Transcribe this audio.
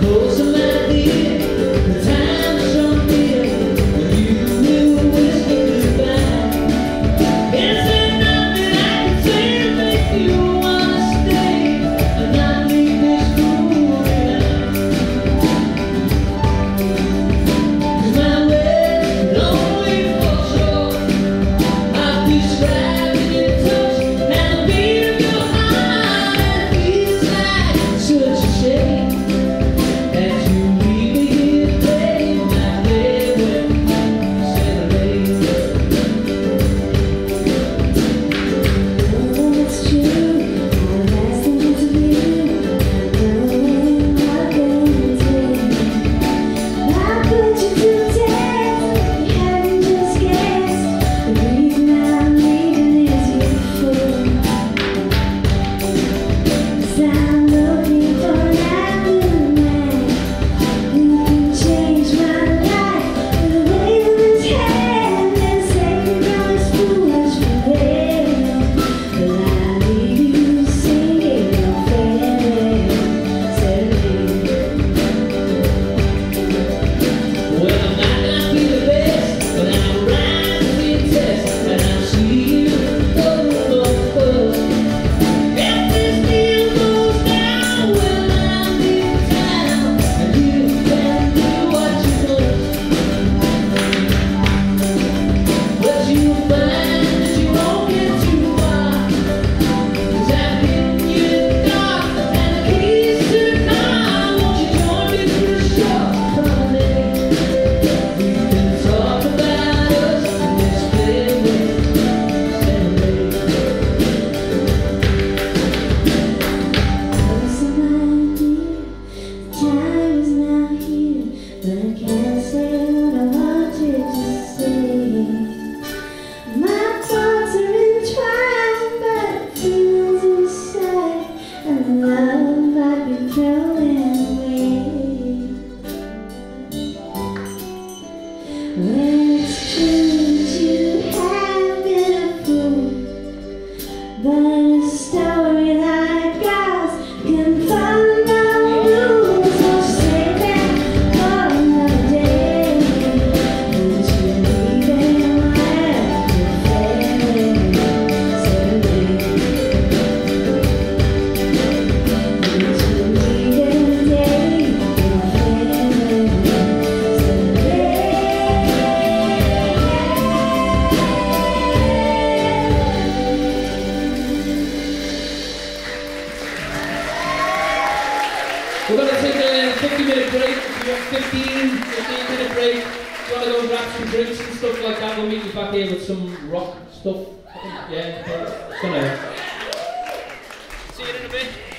closer love I've been throwing away. You have been a fool, but it's star. We're going to take a 50 minute break. We've got 15, 15 minute break. If you want to go grab some drinks and stuff like that, we'll meet you back here with some rock stuff. Yeah, it's gonna. See you in a bit.